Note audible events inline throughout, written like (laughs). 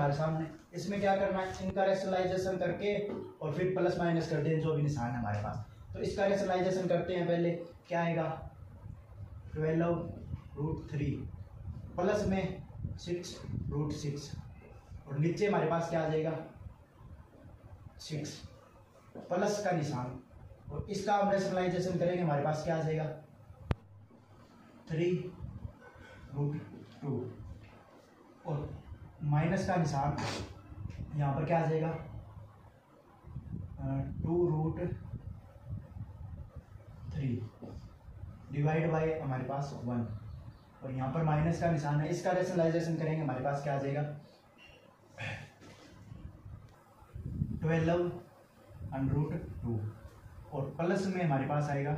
हमारे सामने। इसमें क्या करना है? इनका रेशनलाइजेशन करके और फिर प्लस माइनस कर दें जो भी निशान है हमारे पास। तो इसका रेशनलाइजेशन करते हैं पहले। क्या आएगा? ट्वेल्व रूट थ्री प्लस में सिक्स रूट सिक्स और नीचे हमारे पास क्या आ जाएगा? सिक्स प्लस का निशान। और इसका हम रेशनलाइजेशन करेंगे, हमारे पास क्या आ जाएगा? थ्री रूट टू और माइनस का निशान यहाँ पर क्या आ जाएगा? Two root three divide by हमारे पास वन। और यहाँ पर माइनस का निशान है। इसका रेशनलाइजेशन करेंगे, हमारे पास क्या आ जाएगा? ट्वेल्व अंड रूट टू और प्लस में हमारे पास आएगा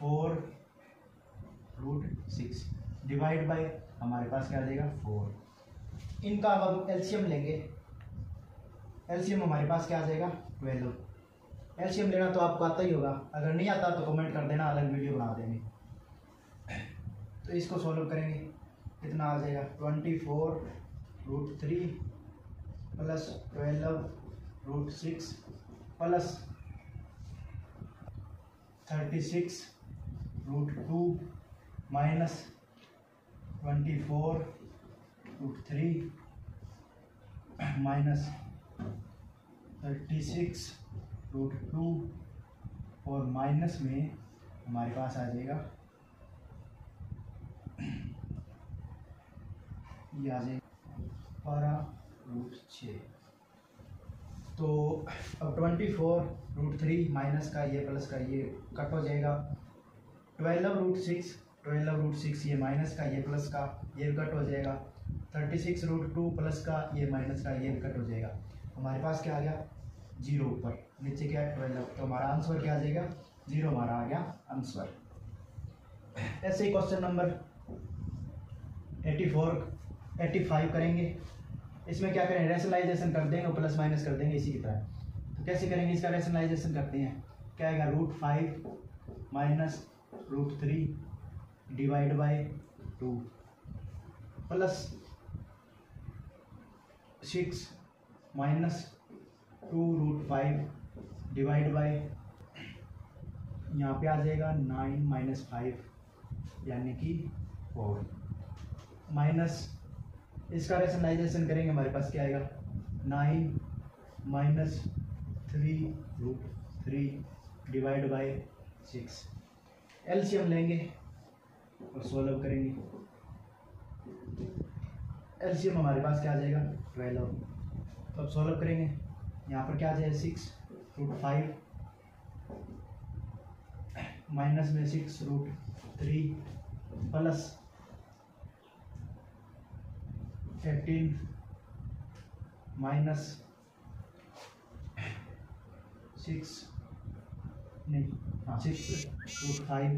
four root six divide by हमारे पास क्या आ जाएगा? फोर इनका अब हम एल्शियम लेंगे। एल्शियम हमारे पास क्या आ जाएगा? ट्वेल्व एल्शियम लेना तो आपको आता ही होगा। अगर नहीं आता तो कमेंट कर देना, अलग वीडियो बना देंगे। तो इसको सॉल्व करेंगे। कितना आ जाएगा? Twenty four root three plus twelve root six plus thirty six root two minus twenty four root three minus thirty six root two और माइनस में हमारे पास आ जाएगा। ये आ जाएगा। बारह रूट छ तो अब twenty four root three minus का ये प्लस का ये कट हो जाएगा। Twelve root six twelve root six ये माइनस का ये प्लस का ये कट हो जाएगा। Thirty six root two plus का ये माइनस का ये कट हो जाएगा। हमारे पास क्या आ गया? ज़ीरो ऊपर। नीचे क्या है? ट्वेल्व तो हमारा आंसर क्या आ जाएगा? ज़ीरो हमारा आ गया आंसर ऐसे ही question number eighty four eighty five करेंगे। इसमें क्या करें? रेशनलाइजेशन कर देंगे प्लस माइनस कर देंगे इसी की तरह। तो कैसे करेंगे इसका रेशनलाइजेशन करते हैं? क्या आएगा? Root five minus root three divide by two plus six minus two root five divide by यहाँ पे आ जाएगा नाइन माइनस फाइव यानी कि फोर माइनस इसका रेशनलाइजेशन करेंगे, हमारे पास क्या आएगा? Nine minus three root three divide by six LCM लेंगे और सोल्व करेंगे। एलसीएम हमारे पास क्या आ जाएगा? ट्वेल्व तो अब सोल्व करेंगे। यहाँ पर क्या आ जाएगा? सिक्स रूट फाइव माइनस में six root three plus eighteen minus six नहीं हाँ सिक्स रूट फाइव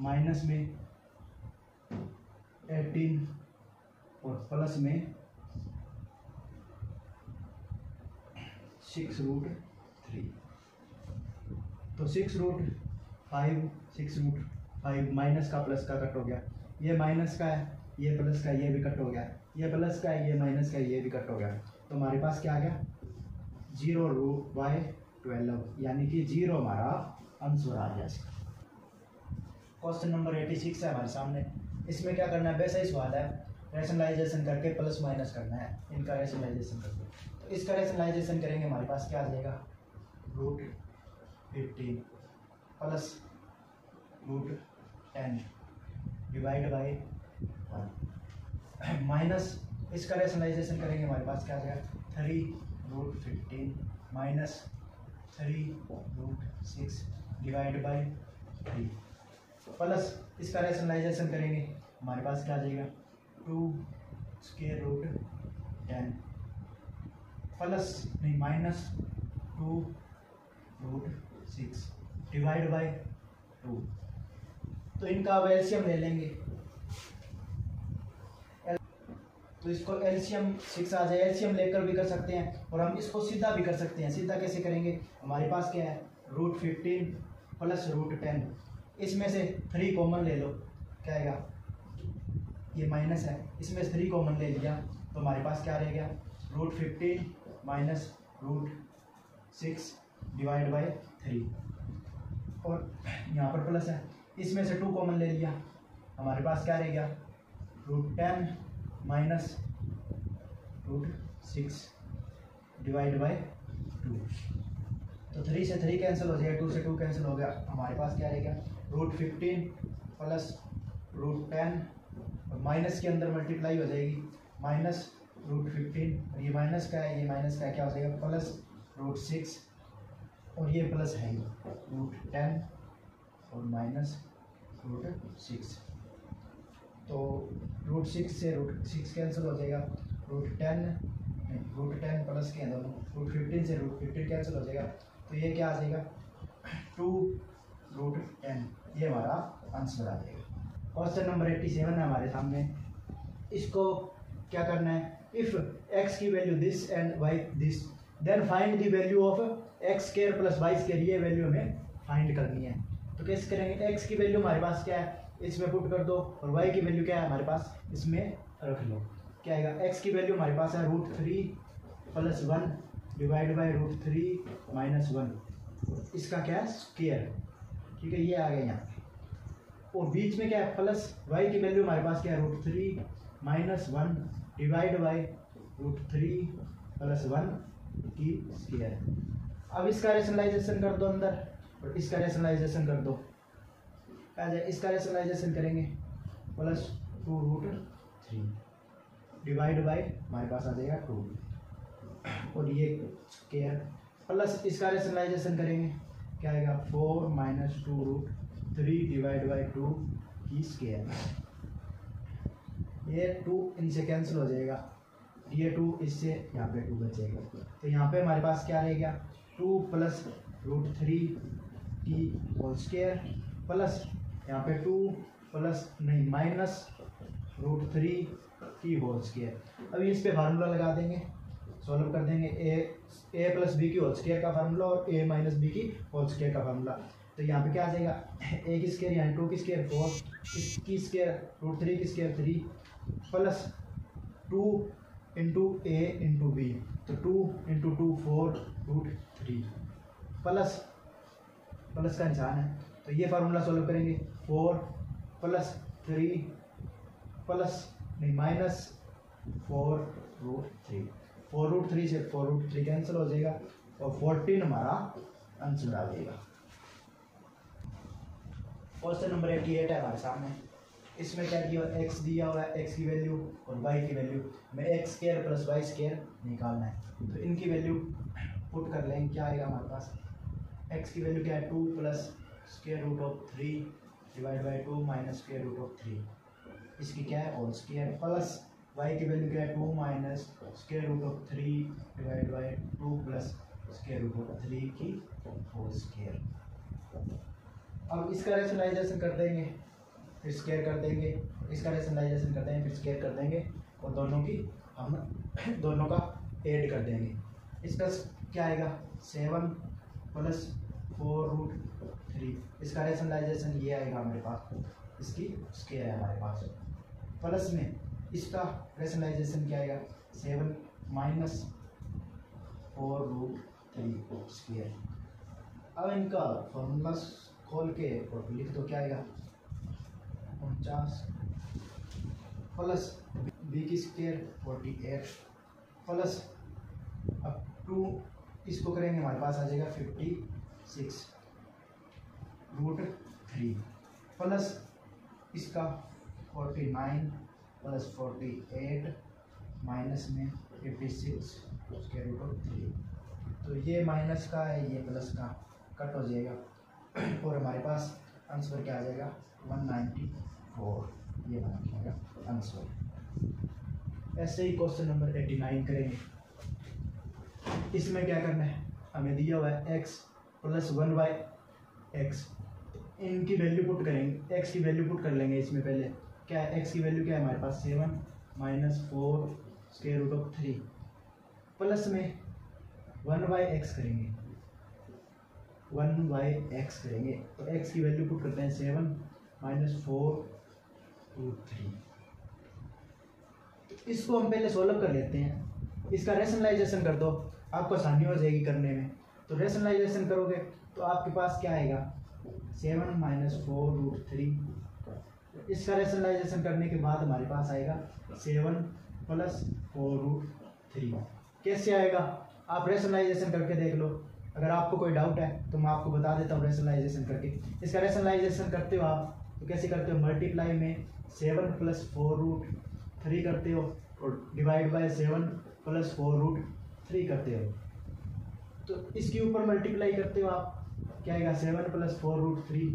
माइनस में एटीन और प्लस में सिक्स रूट थ्री तो six root five six root five minus का प्लस का कट हो गया। ये माइनस का है, ये प्लस का ये भी कट हो गया। ये प्लस का है, ये माइनस का ये भी कट हो गया। तो हमारे पास क्या आ गया? ज़ीरो रूट बाय ट्वेल्व यानी कि ज़ीरो हमारा आंसर आ गया क्वेश्चन नंबर एटी सिक्स है हमारे सामने। इसमें क्या करना है? वैसा ही स्वाद है। रेशनलाइजेशन करके प्लस माइनस करना है इनका रेशनलाइजेशन करके। तो इसका रेशनलाइजेशन करेंगे हमारे पास क्या आ जाएगा? Root fifteen plus root ten divide by one minus इसका रेशनलाइजेशन करेंगे हमारे पास क्या आ जाएगा? Three root fifteen minus three root six divide by three plus इसका रेशनलाइजेशन करेंगे हमारे पास क्या आ जाएगा? Two square root ten plus नहीं minus two root six divide by two तो इनका अब एल्शियम ले लेंगे। तो इसको एल्शियम सिक्स आ जाए। एल्शियम लेकर भी कर सकते हैं और हम इसको सीधा भी कर सकते हैं। सीधा कैसे करेंगे? हमारे पास क्या है? Root fifteen plus root ten इसमें से थ्री कॉमन ले लो। क्या आएगा? ये माइनस है। इसमें से थ्री कॉमन ले लिया। तो हमारे पास क्या रह गया? Root fifteen minus root six divide by three और यहाँ पर प्लस है। इसमें से टू कॉमन ले लिया। हमारे पास क्या रह गया? Root ten minus root six divide by two तो थ्री से थ्री कैंसिल हो जाएगा टू से टू कैंसिल हो गया। हमारे पास क्या रहेगा root fifteen plus root ten और माइनस के अंदर मल्टीप्लाई हो जाएगी। माइनस रूट फिफ्टीन और ये माइनस का है, ये माइनस का क्या हो जाएगा? प्लस रूट सिक्स और ये प्लस है ही। रूट टेन और माइनस रूट सिक्स तो रूट सिक्स से रूट सिक्स कैंसिल हो जाएगा। Root ten root ten plus के दोनों रूट फिफ्टीन से रूट फिफ्टीन कैंसिल हो जाएगा। तो ये क्या आ जाएगा? टू रूट टेन ये हमारा आंसर आ जाएगा। क्वेश्चन नंबर एट्टी सेवन है हमारे सामने। इसको क्या करना है? इफ़ एक्स की value this and y this then find the value of x square plus y square ये वैल्यू हमें फाइंड करनी है। तो कैसे करेंगे? एक्स की वैल्यू हमारे पास क्या है? इसमें पुट कर दो। और वाई की वैल्यू क्या है? हमारे पास इसमें रख लो। क्या आएगा? एक्स की वैल्यू हमारे पास है root three plus one divide by root three minus one इसका क्या है? स्केयर ठीक है, ये आ गया यहाँ। और बीच में क्या है? प्लस वाई की वैल्यू हमारे पास क्या है? Root three minus one divide by root three plus one की स्केयर अब इसका रेशनलाइजेशन कर दो अंदर और इसका रेशनलाइजेशन कर दो। आ जाए, इसका रेशनलाइजेशन करेंगे। Plus two root three divide by हमारे पास आ जाएगा टू और ये स्केयर प्लस इसका रेशनलाइजेशन करेंगे। क्या आएगा? Four minus two root three divide by two की स्केयर ये टू इनसे कैंसिल हो जाएगा। ये टू इससे यहाँ पे टू बचेगा तो यहाँ पे हमारे पास क्या रहेगा? टू प्लस रूट थ्री की होल स्केयर प्लस यहाँ पे टू प्लस नहीं माइनस रूट थ्री की होल स्केयर अभी इस पर फार्मूला लगा देंगे। सॉल्व कर देंगे। ए ए प्लस बी की होल स्केयर का फार्मूला और ए माइनस बी की होल स्केयर का फार्मूला तो यहाँ पे क्या आ जाएगा? (laughs) ए की स्केयर यानी टू की स्केयर फोर इसकी स्केयर रूट थ्री की square three plus two into a into b तो two into two four root three plus plus का निशान है। तो ये फार्मूला सॉल्व करेंगे। फोर प्लस थ्री प्लस नहीं minus four root three four root three से फोर रूट थ्री कैंसिल हो जाएगा और फोर्टीन हमारा आंसर आ जाएगा। क्वेश्चन नंबर एटी एट है हमारे सामने। इसमें क्या दिया एक्स दिया हुआ है एक्स की वैल्यू और वाई की वैल्यू में x square plus y square निकालना है। तो इनकी वैल्यू पुट कर लेंगे क्या आएगा हमारे पास? एक्स की वैल्यू क्या है? Two plus square root of three divide by two minus square root of three इसकी क्या है? होल स्केयर प्लस वाई की वैल्यू क्या है? Two minus square root of three divide by two plus square root of three की whole square अब इसका rationalisation कर देंगे, फिर स्केयर कर देंगे, इसका रेशनलाइजेशन कर देंगे, फिर स्केयर कर देंगे और दोनों की हम (coughs) दोनों का ऐड कर देंगे। इसका क्या आएगा? Seven plus four root three इसका रेशनलाइजेशन ये आएगा हमारे पास। इसकी स्केयर है हमारे पास। प्लस में इसका रेशनलाइजेशन क्या आएगा? Seven minus four root three square अब इनका फॉर्मूला खोल के और लिख दो, क्या आएगा? उनचास प्लस बी की स्क्वेयर फोर्टी एट प्लस अब टू इसको करेंगे? हमारे पास आ जाएगा fifty six root three plus इसका forty nine plus forty eight minus में फिफ्टी सिक्स उसके रूट ऑफ़ थ्री। तो ये माइनस का है, ये प्लस का, कट हो जाएगा। और हमारे पास आंसर क्या आ जाएगा? वन नाइन्टी फोर ये बना जाएगा आंसर ऐसे ही क्वेश्चन नंबर एटी नाइन करेंगे। इसमें क्या करना है? हमें दिया हुआ है x plus one by x इनकी वैल्यू पुट करेंगे एक्स की वैल्यू पुट कर लेंगे इसमें पहले। क्या है? एक्स की वैल्यू क्या है? हमारे पास seven minus four square root of three plus में वन बाई एक्स करेंगे। वन बाई एक्स करेंगे तो एक्स की वैल्यू पुट करते हैं seven minus four root three. इसको हम पहले सोल्व कर लेते हैं। इसका रेशनलाइजेशन कर दो, आपको आसानी हो जाएगी करने में। तो रेशनलाइजेशन करोगे तो आपके पास क्या आएगा? Seven minus four root three. इसका रेशनलाइजेशन करने के बाद हमारे पास आएगा seven plus four root three. कैसे आएगा? आप रेशनलाइजेशन करके देख लो। अगर आपको कोई डाउट है तो मैं आपको बता देता हूँ रेशनलाइजेशन करके। इसका रेशनलाइजेशन करते हो आप तो कैसे करते हो? मल्टीप्लाई में seven plus four root three करते हो और divide by seven plus four root three करते हो। तो इसके ऊपर मल्टीप्लाई करते हो आप, क्या आएगा? Seven plus four root three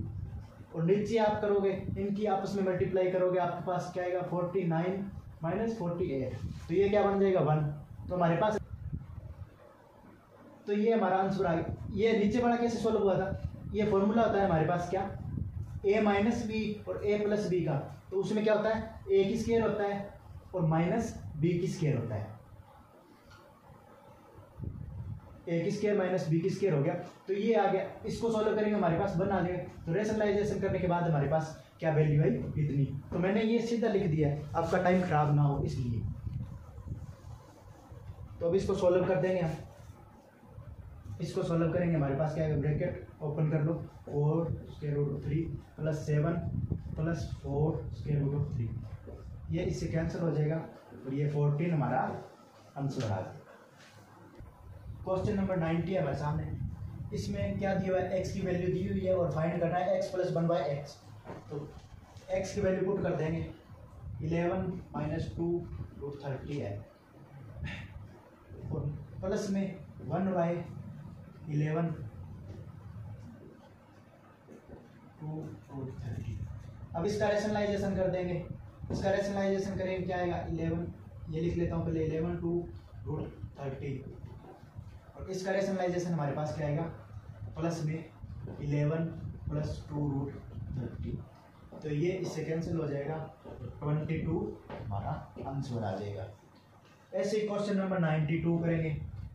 और नीचे आप करोगे, इनकी आपस में मल्टीप्लाई करोगे, आपके पास क्या आएगा? Forty nine minus forty eight तो ये क्या बन जाएगा? वन तो हमारे पास तो ये हमारा आंसर आ गया। ये नीचे वाला कैसे सोल्व हुआ था? ये फॉर्मूला होता है हमारे पास क्या? ए माइनस बी और ए प्लस बी का। तो उसमें क्या होता है? ए की स्केयर होता है और माइनस बी की स्केयर होता है। ए की स्केयर माइनस बी की स्केयर हो गया। तो ये आ गया। इसको सॉल्व करेंगे हमारे पास वन आ जाएगा तो रेशनलाइजेशन करने के बाद हमारे पास क्या वैल्यू आई? इतनी। तो मैंने ये सीधा लिख दिया आपका टाइम खराब ना हो, इसलिए। तो अब इसको सॉल्व कर देंगे हम। इसको सॉल्व करेंगे। हमारे पास क्या है? ब्रैकेट ओपन कर लो। Four square root of three plus seven plus four square root of three ये इससे कैंसिल हो जाएगा? और ये फोर्टीन हमारा आंसर आ जाएगा क्वेश्चन नंबर नाइन्टी है हमारे सामने। इसमें क्या दिया हुआ है? एक्स की वैल्यू दी हुई है और फाइंड करना है। X plus one by X तो एक्स की वैल्यू पुट कर देंगे। Eleven minus two root thirty है। और प्लस में one by eleven, two root thirty अब इसका रेशनलाइजेशन कर देंगे। इसका रेशनलाइजेशन करेंगे क्या आएगा? इलेवन। ये लिख लेता हूँ पहले इलेवन, टू रूट थर्टी और इसका रेशनलाइजेशन हमारे पास क्या आएगा? प्लस में eleven plus two root thirty तो ये इससे कैंसिल हो जाएगा। ट्वेंटी टू हमारा आंसर आ जाएगा। ऐसे ही क्वेश्चन नंबर नाइन्टी टू करेंगे।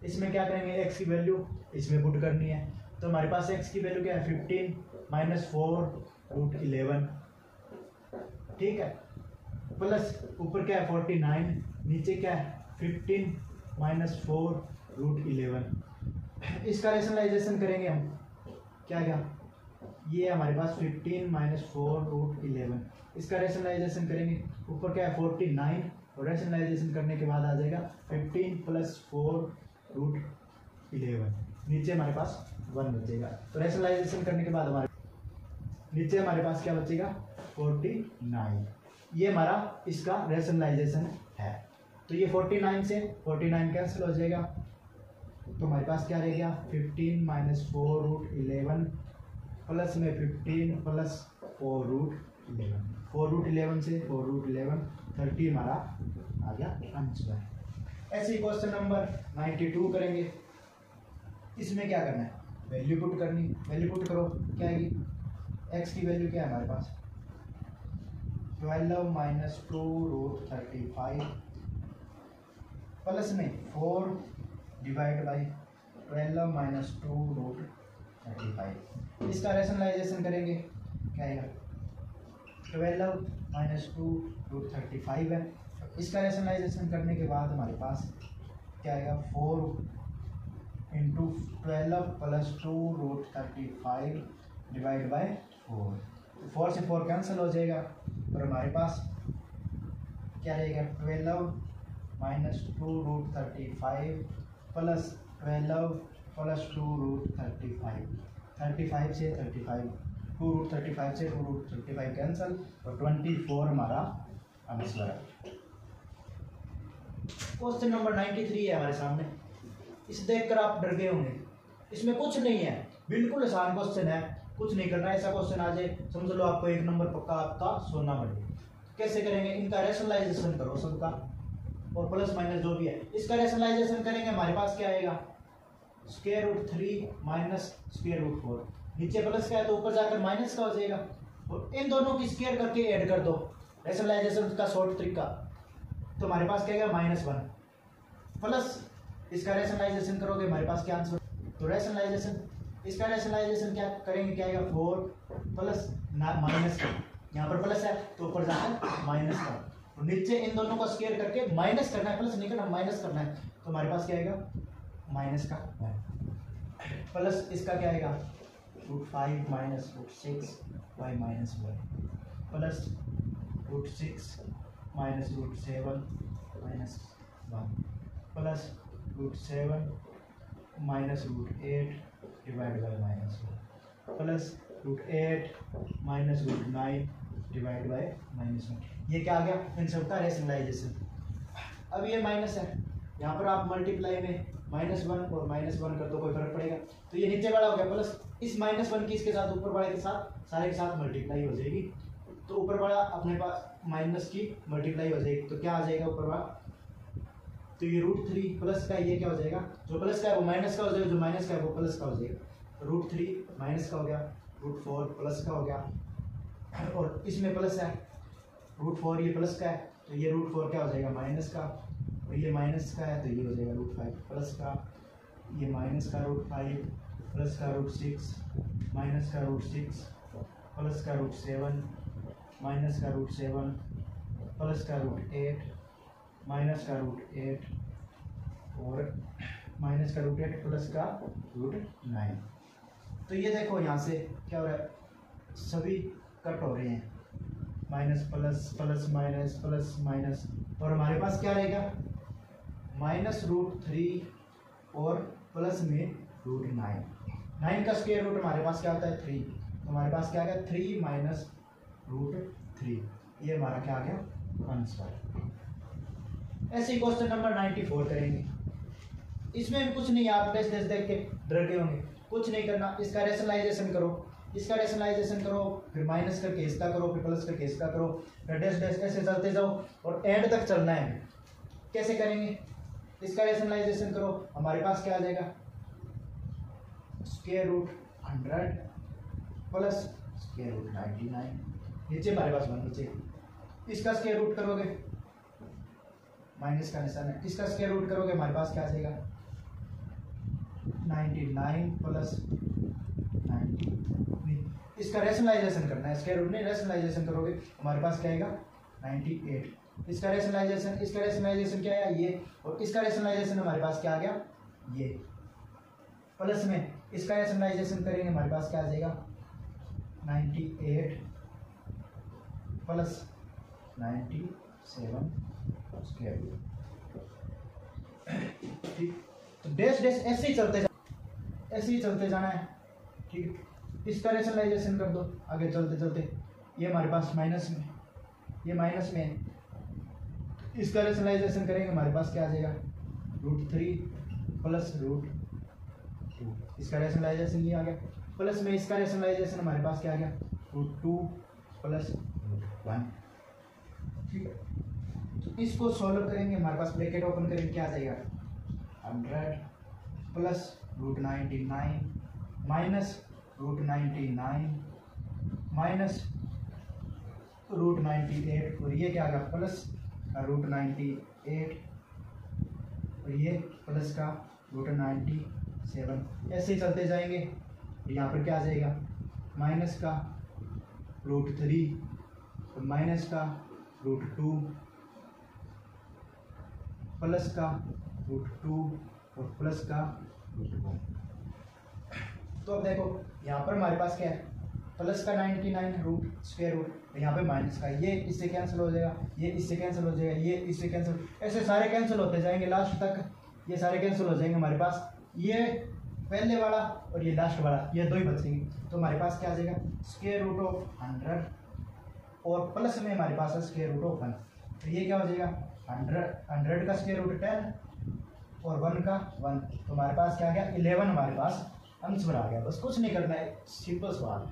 इसमें क्या करेंगे? एक्स की वैल्यू इसमें पुट करनी है। तो हमारे पास एक्स की वैल्यू क्या है? Fifteen minus four root eleven ठीक है? प्लस ऊपर क्या है? फोर्टी नाइन नीचे क्या है? Fifteen minus four root eleven इसका रेशनलाइजेशन करेंगे हम। क्या क्या? ये हमारे पास fifteen minus four root eleven इसका रेशनलाइजेशन करेंगे। ऊपर क्या है? फोर्टी नाइन और रेशनलाइजेशन करने के बाद आ जाएगा fifteen plus four root eleven नीचे हमारे पास वन बचेगा। तो रेशनलाइजेशन करने के बाद हमारे नीचे हमारे पास क्या बचेगा? फोर्टी नाइन ये हमारा इसका रेशनलाइजेशन है। तो ये फोर्टी नाइन से फोर्टी नाइन कैंसिल हो जाएगा। तो हमारे पास क्या रह गया? Fifteen minus four root eleven plus में fifteen plus four root eleven four root eleven से फोर रूट इलेवन थर्टी हमारा आ गया आंसर ऐसे ही क्वेश्चन नंबर नाइन्टी टू करेंगे। इसमें क्या करना है? वैल्यू पुट करनी। वैल्यू पुट करो। क्या आएगी? एक्स की वैल्यू क्या है हमारे पास? Twelve minus two root thirty five plus में four divide by twelve minus two root thirty five इसका रेशनलाइजेशन करेंगे। क्या आएगा? Twelve minus two root thirty five है। इसका रेशनलाइजेशन करने के बाद हमारे पास क्या आएगा? Four into twelve plus two root thirty five divide by four तो फोर से फोर कैंसिल हो जाएगा। और हमारे पास क्या रहेगा? Twelve minus two root thirty five plus twelve plus two root thirty five thirty five से thirty five two root thirty five से two root thirty five cancel और ट्वेंटी फोर हमारा आंसर है। क्वेश्चन नंबर नाइन्टी थ्री है हमारे सामने। इस देखकर आप डर गए होंगे। इसमें कुछ नहीं है। बिल्कुल आसान क्वेश्चन है। कुछ नहीं करना। ऐसा क्वेश्चन आ जाए, समझ लो आपको एक नंबर पक्का आपका सोना पड़े कैसे करेंगे? इनका रेशनलाइजेशन करो सबका। और प्लस माइनस जो भी है, इसका रेशनलाइजेशन करेंगे, हमारे पास क्या आएगा? Square root three minus square root four नीचे प्लस का है तो ऊपर जाकर माइनस का हो जाएगा। और इन दोनों की स्क्वेयर करके ऐड कर दो। रेशनलाइजेशन का शॉर्ट तरीका तो हमारे पास क्या आएगा माइनस वन। प्लस इसका रेशनलाइजेशन करोगे, हमारे पास क्या आंसर तो रेशनलाइजेशन इसका रेशनलाइजेशन क्या करेंगे? क्या आएगा? फोर प्लस माइनस यहाँ पर प्लस है तो ऊपर जाना माइनस का तो नीचे इन दोनों को स्केयर करके माइनस करना है, प्लस करना माइनस करना है। तो हमारे पास क्या आएगा? माइनस का। प्लस इसका क्या आएगा? Root five minus root six by minus one plus root six minus root seven minus one plus root seven minus root eight divide by minus one plus root eight minus root nine divide by minus one ये क्या आ गया? इन सबका rationalisation अब ये minus है। यहाँ पर आप मल्टीप्लाई में माइनस वन और माइनस वन कर दो कोई फ़र्क पड़ेगा। तो ये नीचे वाला हो गया। प्लस इस माइनस वन की इसके साथ ऊपर वाले के साथ सारे के साथ मल्टीप्लाई हो जाएगी। तो ऊपर वाला अपने पास माइनस की मल्टीप्लाई हो जाएगी। तो क्या आ जाएगा ऊपर वाला? तो ये रूट थ्री प्लस का ये क्या हो जाएगा? जो प्लस का है वो माइनस का हो जाएगा, जो माइनस का है वो प्लस का हो जाएगा। रूट थ्री माइनस का हो गया रूट फोर प्लस का हो गया। और इसमें प्लस है रूट फोर ये प्लस का है तो ये रूट फोर क्या हो जाएगा? माइनस का। और ये माइनस का है तो ये हो जाएगा रूट फाइव प्लस का। ये माइनस का रूट फाइव प्लस का रूट सिक्स माइनस का रूट सिक्स प्लस का रूट सेवन माइनस का रूट सेवन प्लस का रूट एट माइनस का रूट एट और माइनस का रूट एट प्लस का रूट नाइन तो ये देखो यहाँ से क्या हो रहा है? सभी कट हो रहे हैं। Minus plus plus minus plus minus और हमारे पास क्या रहेगा? माइनस रूट थ्री और प्लस में रूट नाइन नाइन का स्क्वेयर रूट हमारे पास क्या होता है? थ्री तो हमारे पास क्या आ गया? थ्री माइनस रूट थ्री ये हमारा क्या आ गया? आंसर ऐसे ही क्वेश्चन नंबर नाइन्टी फोर करेंगे। इसमें कुछ नहीं, आप टेस्ट देख के डर गए होंगे। कुछ नहीं करना, इसका रेशनलाइजेशन करो। इसका रेशनलाइजेशन करो, फिर माइनस करके इसका करो, फिर प्लस करके इसका करो। फिर डैश डैश ऐसे चलते जाओ और एंड तक चलना है। कैसे करेंगे? इसका रेशनलाइजेशन करो। हमारे पास क्या आ जाएगा? Square root hundred plus square root ninety nine नीचे हमारे पास वन नीचे। इसका स्केयर रूट करोगे? माइनस का निशान है। इसका स्केयर रूट करोगे? हमारे पास क्या आ जाएगा नाइन्टी नाइन प्लस नाइन्टी इसका रेशनलाइजेशन करना है। स्केयर रूट नहीं रेशनलाइजेशन करोगे, हमारे पास क्या आएगा? नाइन्टी एट इसका रेशनलाइजेशन इसका रेशनलाइजेशन क्या आया ये। और इसका रेशनलाइजेशन हमारे पास क्या आ गया? ये। प्लस में इसका रेशनलाइजेशन करेंगे, हमारे पास क्या आ जाएगा? Ninety eight plus ninety seven square ठीक? तो डैश डैश ऐसे ही चलते ऐसे ही चलते जाना है। ठीक इसका रेशनलाइजेशन कर दो। आगे चलते चलते। ये हमारे पास माइनस में ये माइनस में है। इसका रेशनलाइजेशन करेंगे, हमारे पास क्या आ जाएगा? Root three plus root two इसका रेशनलाइजेशन ये आ गया। प्लस में इसका रेशनलाइजेशन हमारे पास क्या आ गया? रूट टू प्लस वन ठीक है। तो इसको सॉल्व करेंगे, हमारे पास ब्रैकेट ओपन करेंगे, क्या आ जाएगा? Hundred plus root ninety nine minus root ninety nine minus root ninety eight और ये क्या आ प्लस रूट नाइन्टी एट और ये प्लस का रूट नाइन्टी सेवन ऐसे ही चलते जाएँगे। यहाँ पर क्या आ जाएगा? माइनस का रूट थ्री और माइनस का रूट टू प्लस का रूट टू और प्लस का रूट वन तो अब देखो, यहाँ पर हमारे पास क्या है? प्लस का ninety nine root square root यहाँ पे माइनस का ये इससे कैंसिल हो जाएगा, ये इससे कैंसिल हो जाएगा, ये इससे कैंसिल ऐसे सारे कैंसिल होते जाएँगे लास्ट तक, ये सारे कैंसिल हो जाएँगे हमारे पास। ये पहले वाला और ये लास्ट वाला, ये दो ही बचेंगे। तो हमारे पास क्या आ जाएगा? स्क्वेयर रूट ऑफ़ हंड्रेड और प्लस में हमारे पास है स्केयर रूट ऑफ़ वन तो ये क्या हो जाएगा? हंड्रेड हंड्रेड का स्केयर रूट टेन और वन का वन तो हमारे पास क्या गया? इलेवन हमारे पास आंसर आ गया। बस कुछ नहीं करना है सिंपल सवाल।